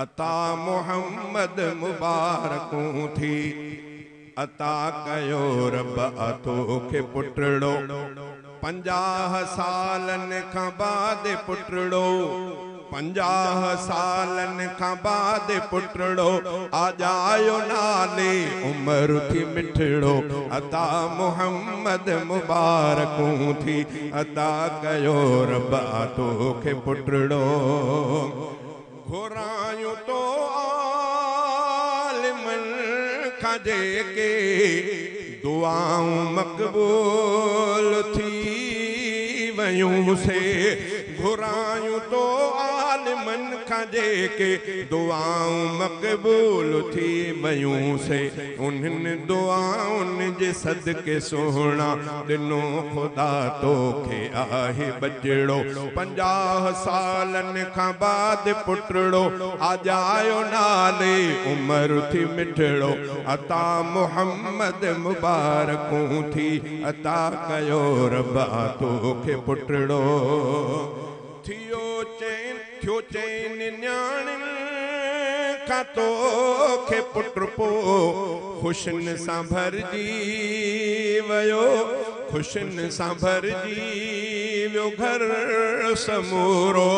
عطا محمد مبارڪون ٿي. عطا ڪيو رب اتوکي پٽڙو. پنجاهه سالن کان بعد پٽڙو. پنجاهه سالن کان بعد پٽڙو. آجايو نالي عمر ٿي مٺڙو. عطا محمد مبارڪون ٿي. عطا ڪيو رب توکي پٽڙو जेके दुआऊं मक़बूल थी वयूं से घुरायूं तो عالمن کان جيڪي دعائون مقبول ٿي ويون سي انهن دئائن جي صدقي سهڻا ڏنو خدا توکي آهي بجڙو پنجاهه سالن کان بعد پٽڙو آجايو نالي عمر ٿي مٺڙو. عطا محمد مبارڪون ٿي عطا ڪيو ربا توکي پٽڙو پٽ پوءِ خوشين سان ڀرجي ويو خوشين سان ڀرجي वियो घर समूरो।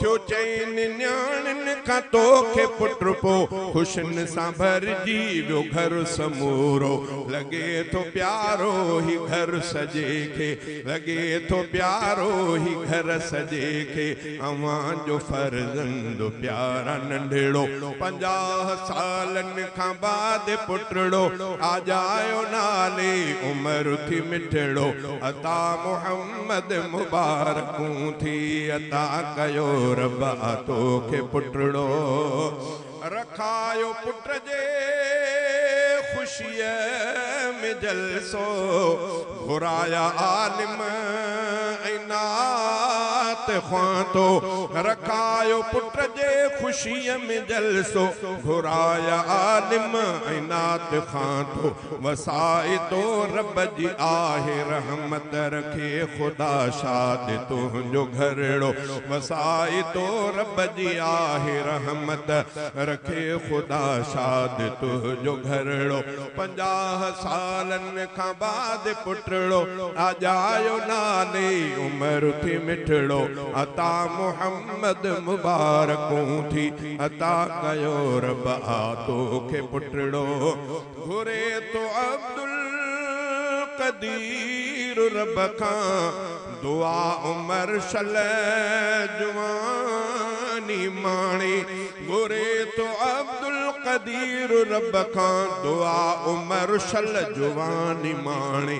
थियो चइनि न्याणियुनि खां तोखे पुट पो ख़ुशियुनि सां भरिजी वियो घर समूरो। लॻे थो प्यारो ई घर सजे खे लॻे थो प्यारो ई घर सजे खे अवां जो फर्ज़ंद प्यारा नंढड़ो, पंजाह सालनि खां बाद पुटड़ो आजायो नाले उमिरि थी मिठड़ो। अता मोहम्मद मुबारकूं थी अता कयो, रबा तोखे पुटड़ो। रखायो पुट जे ख़ुशीअ में जलसो घुराया आलिम ऐं नात ख़्वां तो। रखायो पुट جي خوشيءَ ۾ جلسو گهرايا عالم ۽ نعت خان تو وسائي تو رب جي آهي رحمت رکي خدا شاد تنهنجو گهرڙو. وسائي تو رب جي آهي رحمت رکي خدا شاد تنهنجو گهرڙو. پنجاهه سالن کان بعد پٽڙو آجايو نالي عمر ٿي مٺڙو. عطا محمد مبارڪون थी अता कयो, रब आ तोखे पुटड़ो। घुरे तो अब्दुल कदीर रब खां, दुआ उमर शल जवानी माणी। घुरे तो अब्दुल ڪدير رب کان دعا عمر شل جواني ماڻي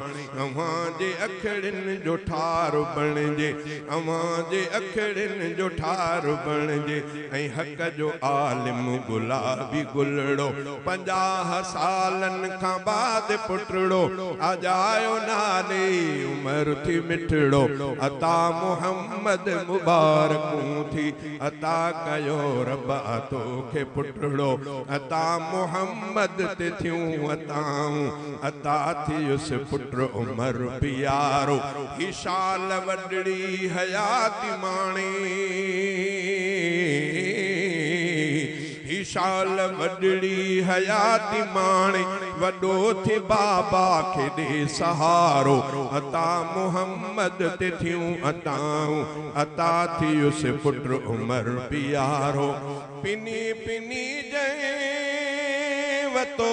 اوهان جي اکڙين جو ٺار بڻجي اوهان جي اکڙين جو ٺار بڻجي ۽ حق جو عالم گلابي گلڙو پنجاهه سالن کان بعد پٽڙو آجايو نالي عمر ٿي مٺڙو عطا محمد مبارڪون ٿي عطا ڪيو رب توکي پٽڙو عطا محمد تي ٿيون اتائون. عطا ٿيس پٽ عمر پيارو. هي شال وڏڙي حياتي ماڻي هي شال وڏڙي حياتي ماڻي وڏو ٿي بابا کي ڏي سهارو. عطا محمد تي ٿيون اتائون عطا ٿيس پٽ عمر پيارو. پني پني جئي وتو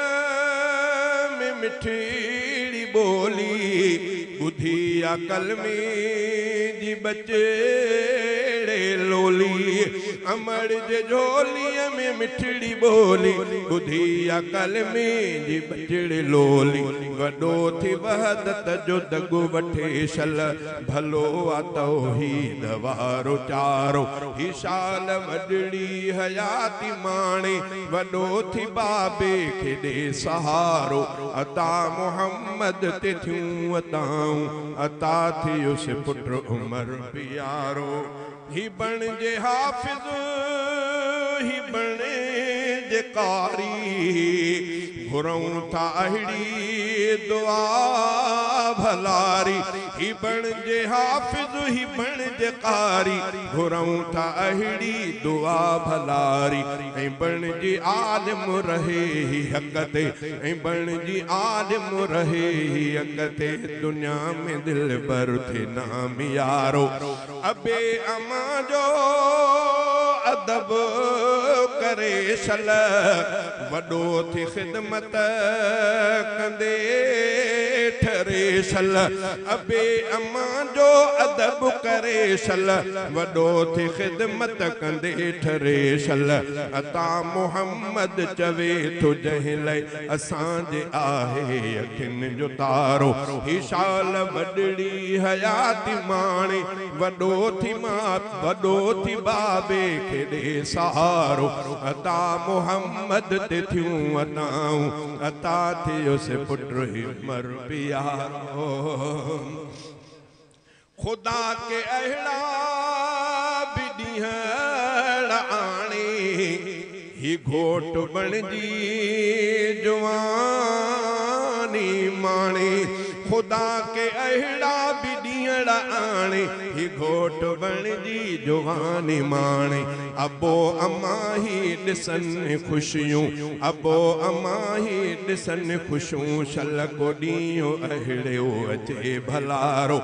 में मिठड़ी बोली बुधी अकल में जी बचेड़े लोली। امر جي جهوليءَ ۾ مٺڙي ٻولي ٻڌي عقل ۾ جي بجڙ لولي. وڏو ٿي وحدت جو دگ وٺي ڇل ڀلو آ توحيد وارو چارو. هي شال وڏڙي حياتي ماڻي وڏو ٿي بابي کي ڏي سهارو. عطا محمد تي ٿيون اتائون عطا ٿيس پٽ عمر پيارو. هي بڻ جي حافظ هي बणे जे कारी घुरऊं दुआ भलारी, ही बण जे हाफ़िज़, ही बण जे कारी। घुरऊं था दुआ भलारी, ऐं बण जी आलिम रहे ही हक़ ते ऐं बण जी आलिम रहे ही हक़ दुनिया में दिल भर थे नाम यारो, अबे अमा ادب ڪري سل وڏو ٿي خدمت ڪندي ٺري سل ابي اما جو ادب ڪري سل وڏو ٿي خدمت ڪندي ٺري سل عطا محمد چوي ٿو جنهن لاءِ اسان جي آهي اکين جو تارو. هي شال وڏڙي حياتي ماڻي وڏو ٿي مان وڏو ٿي بابي کي ڏي سهارو. عطا محمد تي ٿيون اتائون عطا ٿيس پٽ هي مر प्यारो ख़ुदा के अहिड़ा बि ॾींहं आणे ही घोट बणजी जवानी माणे। خدا ڪي اهڙا به ڏينهن آڻي هي گهوٽ بڻجي جواني ماڻي. ابو اما هي ڏسن خوشيون ابو اما هي ڏسن خوشيون شل ڪو ڏينهن اهڙو اچي ڀلارو.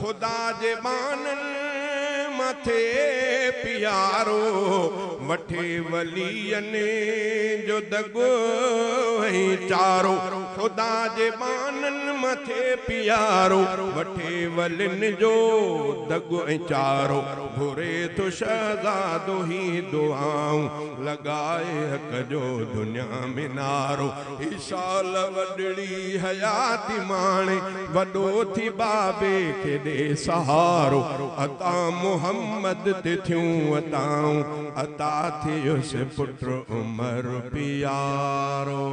خدا جي بانن مٿي پيارو وٺي وليئني جو دگو ۽ چارو. خدا جي بانن مٿي پيارو وٺي ولن جو دگو ۽ چارو. گهري ٿو شهزادو هي دعائون لڳائي حق جو دنيا ۾ نعرو. هي شال وڏڙي حياتي ماڻي وڏو ٿي بابي کي ڏي سهارو. عطا मोहम्मद ते थियूं अताऊं अता थियुसि पुट उमर प्यारो